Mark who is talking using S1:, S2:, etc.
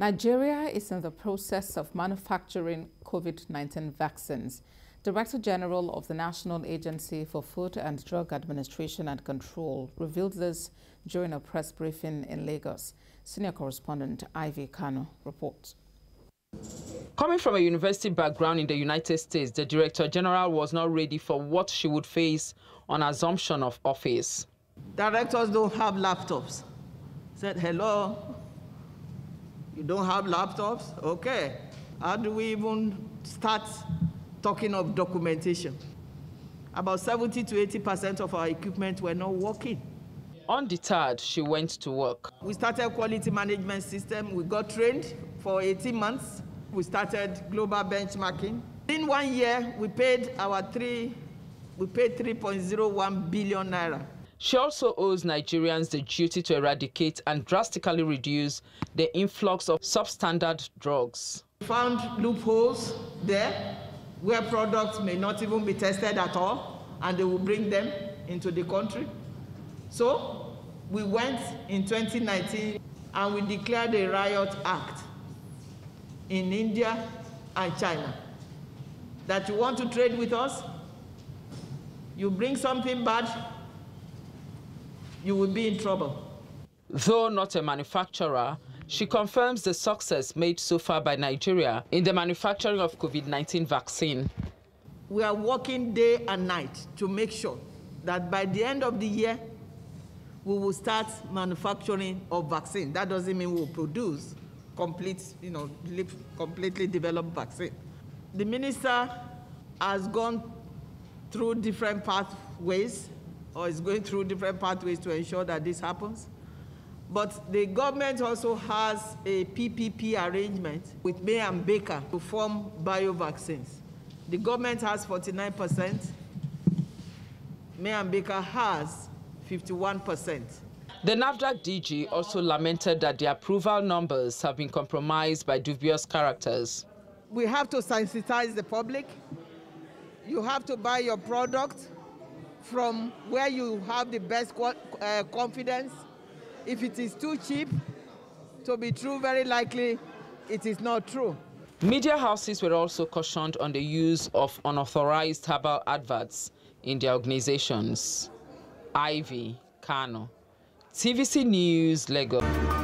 S1: Nigeria is in the process of manufacturing COVID-19 vaccines. Director General of the National Agency for Food and Drug Administration and Control revealed this during a press briefing in Lagos. Senior correspondent Ivy Kano reports.
S2: Coming from a university background in the United States, the Director General was not ready for what she would face on assumption of office.
S3: Directors don't have laptops. Said, hello, you don't have laptops? Okay. How do we even start talking of documentation? About 70 to 80% of our equipment were not working.
S2: Undeterred, she went to work.
S3: We started quality management system. We got trained for 18 months. We started global benchmarking. In one year, we paid our three, we paid 3.01 billion naira
S2: she also owes Nigerians the duty to eradicate and drastically reduce the influx of substandard drugs.
S3: We found loopholes there where products may not even be tested at all and they will bring them into the country. So we went in 2019 and we declared a riot act in India and China that you want to trade with us, you bring something bad, you will be in trouble.
S2: Though not a manufacturer, she confirms the success made so far by Nigeria in the manufacturing of COVID-19 vaccine.
S3: We are working day and night to make sure that by the end of the year, we will start manufacturing of vaccine. That doesn't mean we'll produce complete, you know, completely developed vaccine. The minister has gone through different pathways or is going through different pathways to ensure that this happens. But the government also has a PPP arrangement with May and Baker to form biovaccines. The government has 49%, May and Baker has 51%.
S2: The NAFDAC DG also lamented that the approval numbers have been compromised by dubious characters.
S3: We have to sensitize the public. You have to buy your product from where you have the best uh, confidence. If it is too cheap to be true, very likely it is not true.
S2: Media houses were also cautioned on the use of unauthorized herbal adverts in their organizations. Ivy Kano, TVC News, Lagos.